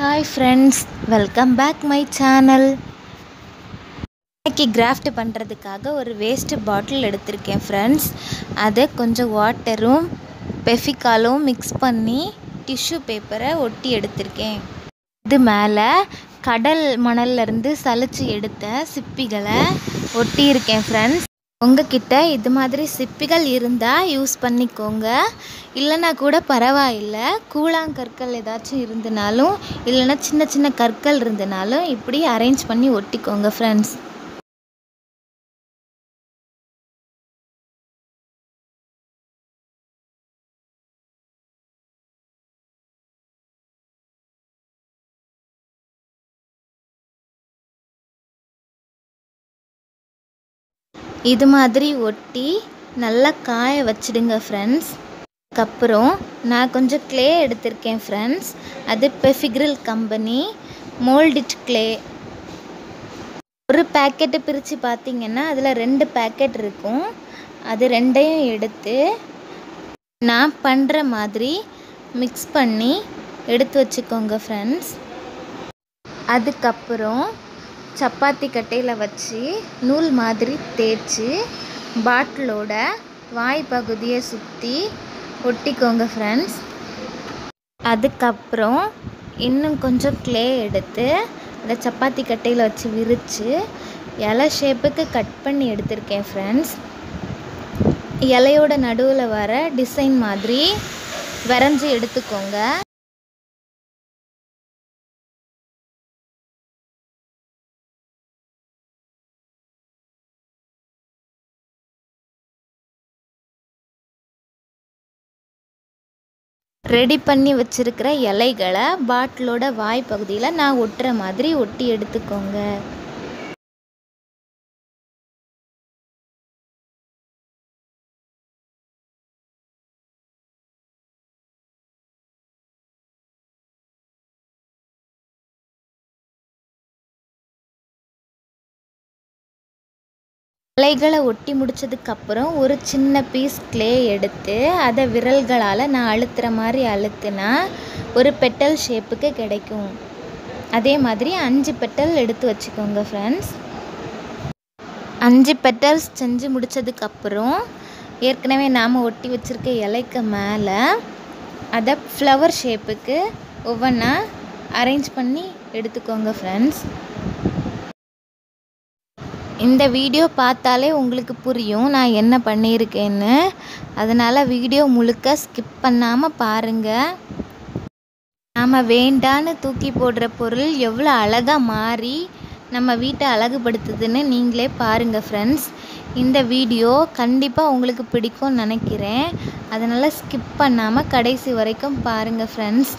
Hi friends welcome back my channel இன்னைக்கு craft பண்ணுறதுக்காக ஒரு வேஸ்ட்டு பாட்டில் எடுத்திருக்கேன் ஃப்ரெண்ட்ஸ் அதை கொஞ்சம் வாட்டரும் பெஃபிகாலும் மிக்ஸ் பண்ணி டிஷ்யூ பேப்பரை ஒட்டி எடுத்திருக்கேன். இது மேலே கடல் மணல்லேருந்து சலிச்சு எடுத்த சிப்பிகளை ஒட்டியிருக்கேன் ஃப்ரெண்ட்ஸ் உங்ககிட்ட இது மாதிரி சிப்பிகள் இருந்தால் யூஸ் பண்ணிக்கோங்க. இல்லைன்னா கூட பரவாயில்லை. கூழாங்கற்கள் ஏதாச்சும் இருந்தனாலும் இல்லைன்னா சின்ன சின்ன கற்கள் இருந்தனாலும் இப்படி அரேஞ்ச் பண்ணி ஒட்டிக்கோங்க ஃப்ரெண்ட்ஸ் இது மாதிரி ஒட்டி நல்லா காய வச்சிடுங்க ஃப்ரெண்ட்ஸ் அதுக்கப்புறம் நான் கொஞ்சம் க்ளே எடுத்திருக்கேன் ஃப்ரெண்ட்ஸ் அது பெஃபிக்ரில் கம்பெனி மோல்டிட் க்ளே ஒரு பேக்கெட்டை பிரித்து பார்த்தீங்கன்னா அதில் ரெண்டு பேக்கெட் இருக்கும். அது ரெண்டையும் எடுத்து நான் பண்ணுற மாதிரி மிக்ஸ் பண்ணி எடுத்து வச்சுக்கோங்க ஃப்ரெண்ட்ஸ் அதுக்கப்புறம் சப்பாத்தி கட்டையில் வச்சு நூல் மாதிரி தேய்ச்சி பாட்டிலோட வாய் பகுதியை சுற்றி ஒட்டிக்கோங்க ஃப்ரெண்ட்ஸ் அதுக்கப்புறம் இன்னும் கொஞ்சம் க்ளே எடுத்து அந்த சப்பாத்தி கட்டையில் வச்சு விரித்து இலை ஷேப்புக்கு கட் பண்ணி எடுத்திருக்கேன் ஃப்ரெண்ட்ஸ் இலையோட நடுவில் வர டிசைன் மாதிரி வரைஞ்சி எடுத்துக்கோங்க. ரெடி பண்ணி வச்சுருக்கிற இலைகளை பாட்டிலோட வாய் பகுதியில் நான் ஒட்டுற மாதிரி ஒட்டி எடுத்துக்கோங்க. இலைகளை ஒட்டி முடிச்சதுக்கப்புறம் ஒரு சின்ன பீஸ் க்ளே எடுத்து அதை விரல்களால் நான் அழுத்துற மாதிரி அழுத்துனா ஒரு பெட்டல் ஷேப்புக்கு கிடைக்கும். அதே மாதிரி அஞ்சு பெட்டல் எடுத்து வச்சுக்கோங்க ஃப்ரெண்ட்ஸ் அஞ்சு பெட்டல்ஸ் செஞ்சு முடித்ததுக்கப்புறம் ஏற்கனவே நாம் ஒட்டி வச்சுருக்க இலைக்கு மேலே அதை ஃப்ளவர் ஷேப்புக்கு ஒவ்வொன்றா அரேஞ்ச் பண்ணி எடுத்துக்கோங்க ஃப்ரெண்ட்ஸ் இந்த வீடியோ பார்த்தாலே உங்களுக்கு புரியும் நான் என்ன பண்ணியிருக்கேன்னு. அதனால் வீடியோ முழுக்க ஸ்கிப் பண்ணாமல் பாருங்கள் நாம் வேண்டான்னு தூக்கி போடுற பொருள் எவ்வளோ அழகாக மாறி நம்ம வீட்டை அழகுபடுத்துதுன்னு நீங்களே பாருங்கள் ஃப்ரெண்ட்ஸ் இந்த வீடியோ கண்டிப்பாக உங்களுக்கு பிடிக்கும்னு நினைக்கிறேன். அதனால் ஸ்கிப் பண்ணாமல் கடைசி வரைக்கும் பாருங்கள் ஃப்ரெண்ட்ஸ்